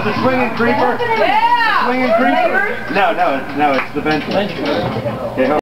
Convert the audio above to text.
Uh, the swinging creeper? Yeah! Swinging creeper? No, no, no, it's the bench. Okay, hold